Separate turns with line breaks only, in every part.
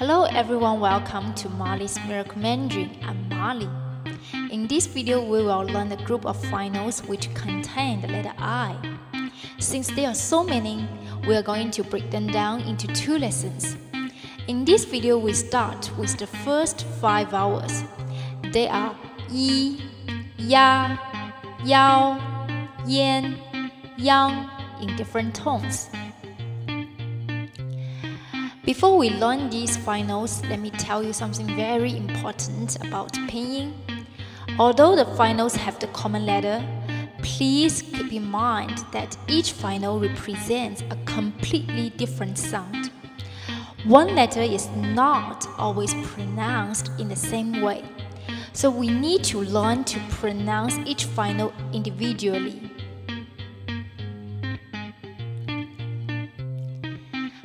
Hello everyone, welcome to Molly's Miracle Mandarin. I'm Molly. In this video, we will learn a group of finals which contain the letter I. Since there are so many, we are going to break them down into two lessons. In this video, we start with the first five vowels. They are yi, ya, yao, yan, yang in different tones. Before we learn these finals, let me tell you something very important about pinyin. Although the finals have the common letter, please keep in mind that each final represents a completely different sound. One letter is not always pronounced in the same way, so we need to learn to pronounce each final individually.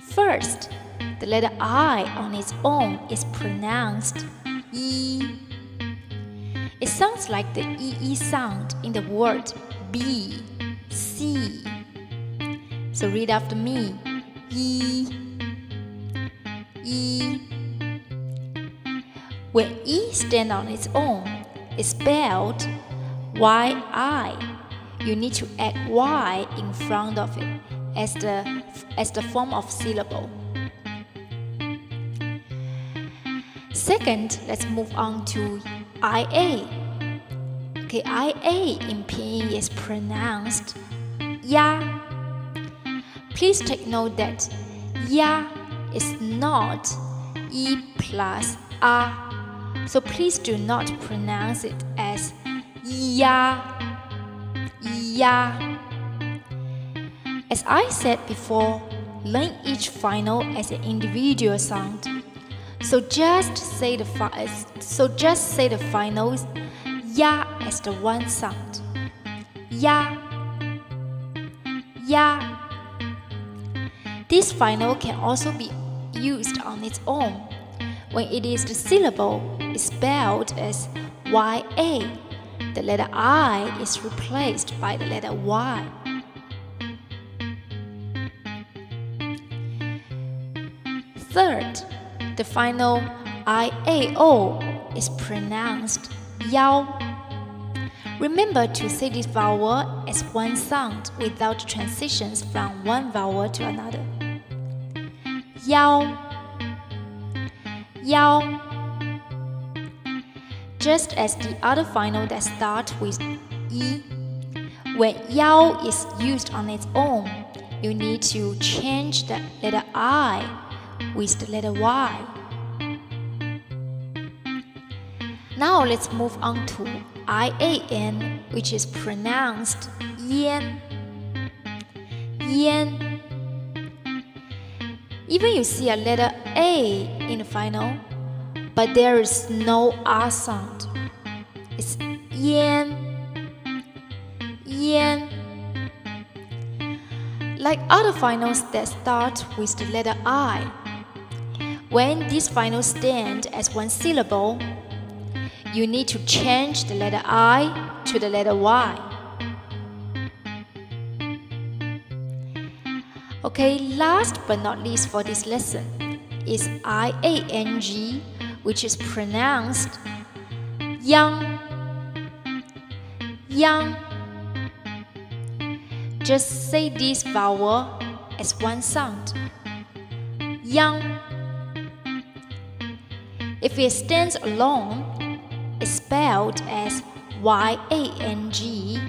First, the letter I on its own is pronounced E. It sounds like the EE sound in the word B, C. So read after me E, E. When E stands on its own, it's spelled Y-I. You need to add Y in front of it as the, as the form of syllable. Second, let's move on to IA. Okay, IA in Pinyin is pronounced ya. Please take note that ya is not e plus a. So please do not pronounce it as ya, ya. As I said before, learn each final as an individual sound. So just say the so just say the finals ya as the one sound. Ya ya. This final can also be used on its own when it is the syllable is spelled as ya. The letter I is replaced by the letter Y. Third, the final IAO is pronounced yao. Remember to say this vowel as one sound without transitions from one vowel to another. Yao, yao. Just as the other final that start with e, when yao is used on its own, you need to change the letter i with the letter Y. Now let's move on to IAN, which is pronounced Yan. Yan. Even you see a letter A in the final, but there is no R sound. It's Yan. Yan. Like other finals that start with the letter I, when these finals stand as one syllable, you need to change the letter I to the letter Y. Okay, last but not least for this lesson is IANG, which is pronounced young. Young. Just say this vowel as one sound. Young. If it stands alone, it's spelled as Y-A-N-G.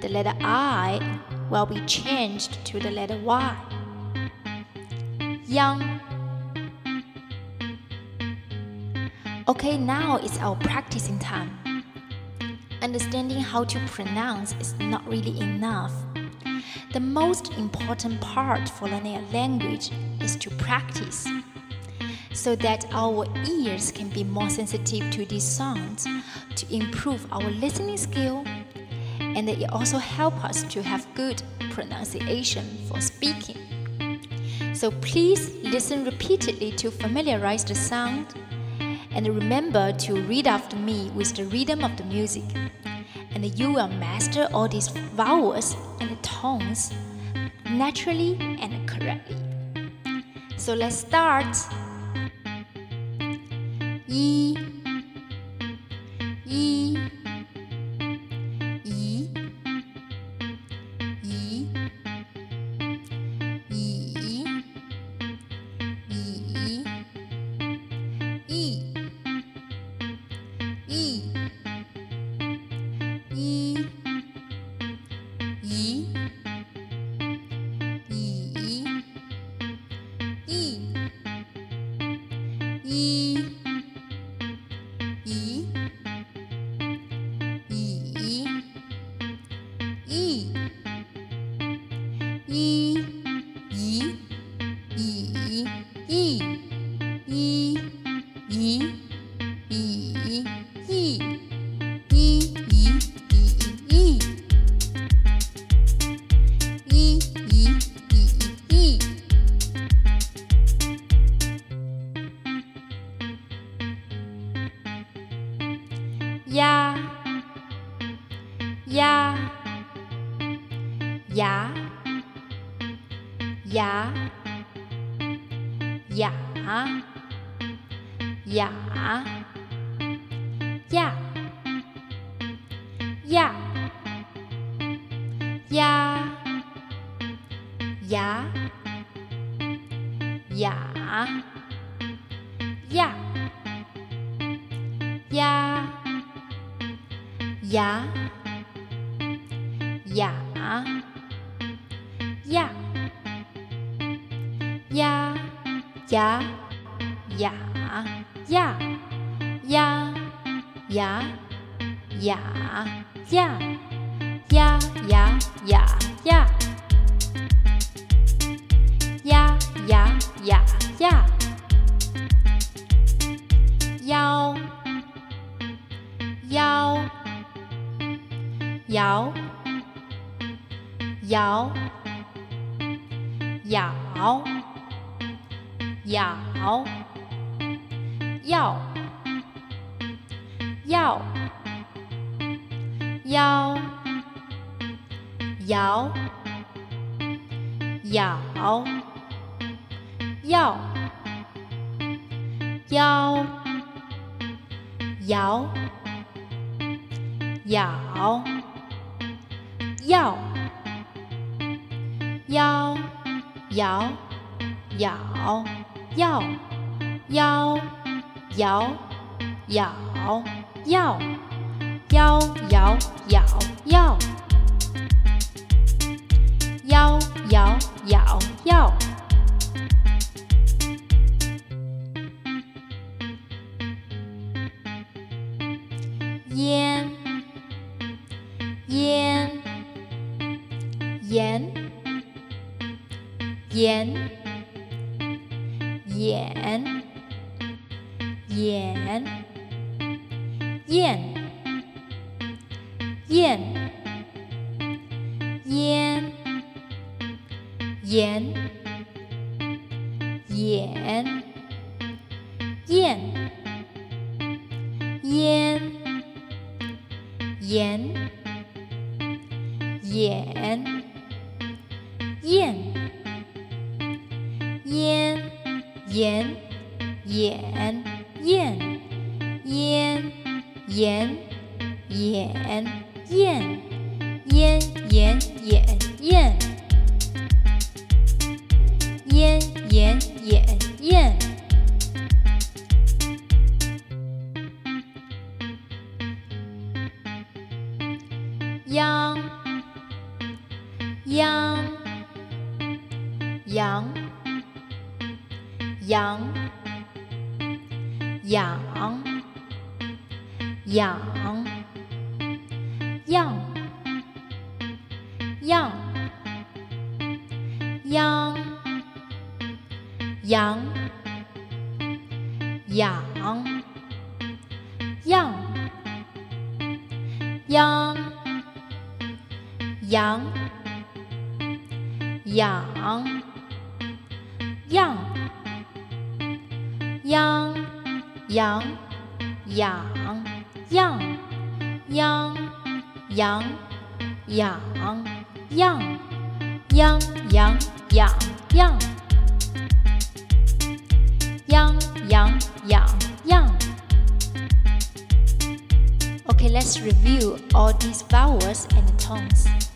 The letter I will be changed to the letter Y. Young. Okay, now it's our practicing time. Understanding how to pronounce is not really enough. The most important part for learning a language is to practice so that our ears can be more sensitive to these sounds to improve our listening skill and it also help us to have good pronunciation for speaking. So please listen repeatedly to familiarize the sound and remember to read after me with the rhythm of the music and you will master all these vowels and tones naturally and correctly. So let's start. 一，ya, ya, ya, ya, ya, ya, ya, ya, ya, ya, ya giả giả Giả Giả Giả Giả Giả Giả Giả Giả Giả Giả Giả Giả Giả Giả Giả Giả Giả Giả Giao Giao Giáo 摇，咬，咬，要，要，腰，摇，咬，要，腰，摇，咬，要腰摇舀药腰摇舀药腰摇舀燕，燕，烟，盐，盐，燕，烟，盐，盐。燕，燕，燕，燕，燕，燕，眼眼燕烟眼眼燕烟眼眼燕。羊羊。羊羊羊养，样，样，央，羊，养，样，央，羊，养。样，央，羊，养，样央羊养样央羊养样央羊养样 Okay, let's review all these vowels and tones.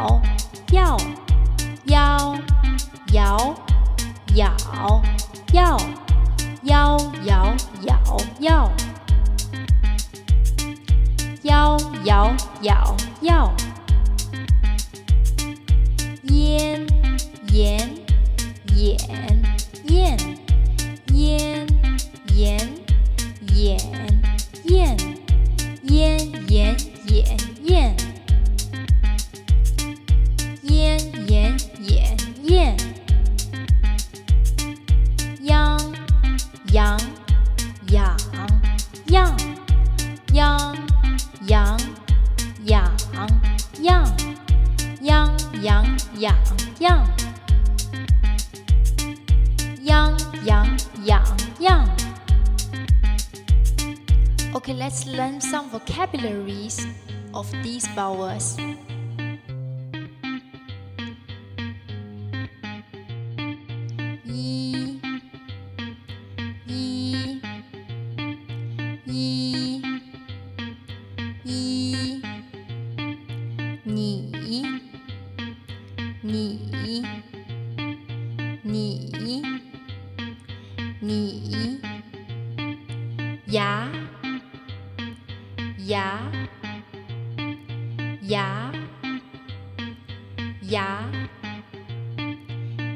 咬要腰摇咬要腰摇咬要腰摇咬要烟盐眼。Okay, let's learn some vocabularies of these vowels. Yeah. 牙牙牙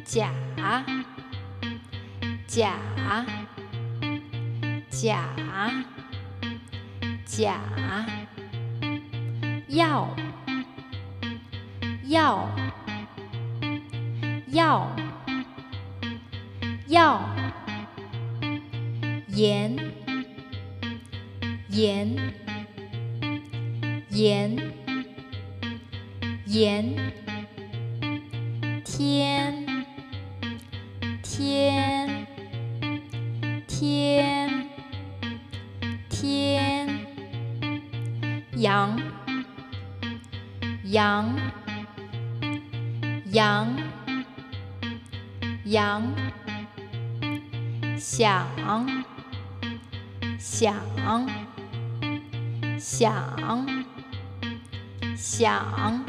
甲甲甲甲要要要要盐盐。盐，盐，天，天，天，天，羊，羊，羊，羊，想，想，想。想想.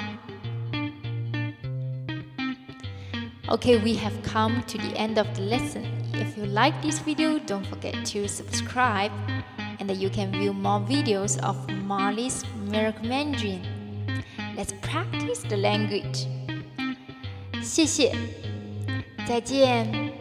Okay, we have come to the end of the lesson. If you like this video, don't forget to subscribe and you can view more videos of Molly's Miracle Mandarin. Let's practice the language. 谢谢，再见。